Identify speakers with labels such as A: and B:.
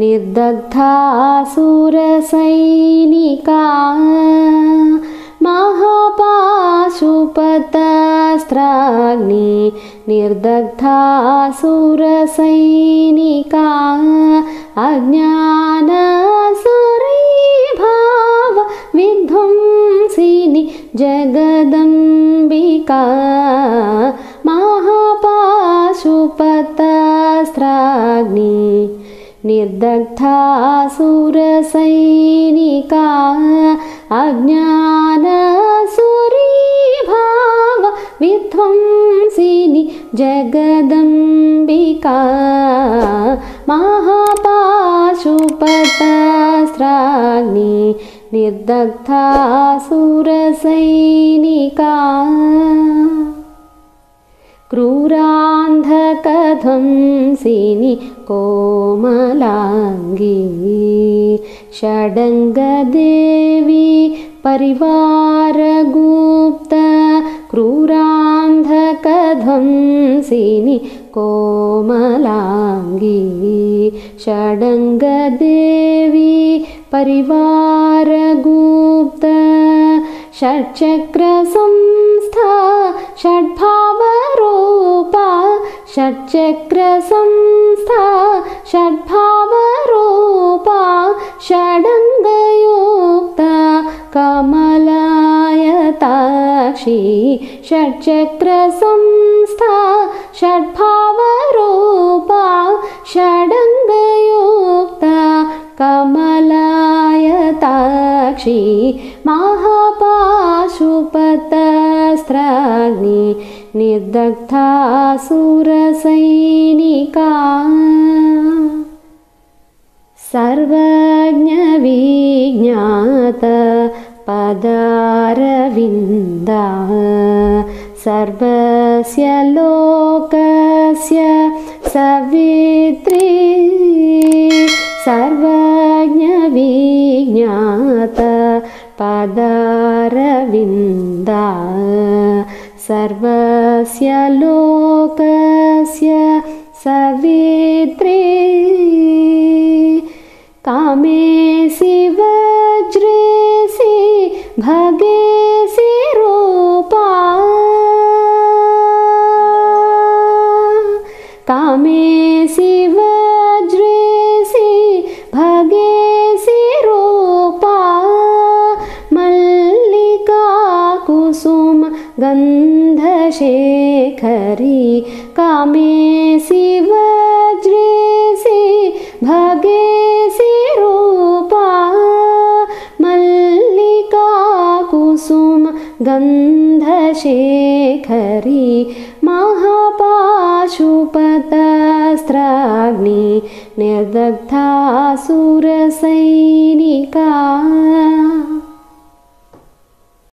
A: निर्दग्धा सुरसैनिका। महापाशुपतस्त्राग्नि निर्दग्धा सुरसैनिका। अज्ञानसुरीभाव विध्वंसिनि जगदम्बिका। महापाशुपतस्त्राग्नि निर्दग्धा सुरसैनिका अज्ञानसुरीभाव विध्वंसिनि जगदम्बिका महापाशुपतस्राग्नि निर्दग्धा सुरसैनिका क्रूरान्धकध्वंसिनि कोमलाङ्गी षडङ्गदेवी परिवारगुप्त क्रूरान्धकध्वंसिनि कोमलाङ्गी षडङ्गदेवी परिवारगुप्त षट्चक्रसंस्था षड्भावरूपा षट्चक्रसंस्था षड्भावरूपा षडङ्गयुक्ता कमलायताक्षी षट्चक्रसंस्था षड्भावरूपा कमलायताक्षी महापाशुपतस्त्राग्नि निर्दग्धा सुरसैनिका। सर्वज्ञविज्ञात पदारविन्दा। सर्वस्य लोकस्य सवित्री पदारविन्दा। सर्वस्य लोकस्य सवित्री। कामेसि वज्रेसि भगेसि रूपा। कामेसि गन्धशेखरी कामेसि वज्रेसि भगेसि रूपा मल्लिका कुसुम गन्धशेखरी महापाशुपतस्त्राग्नि निर्दग्धा सुरसैनिका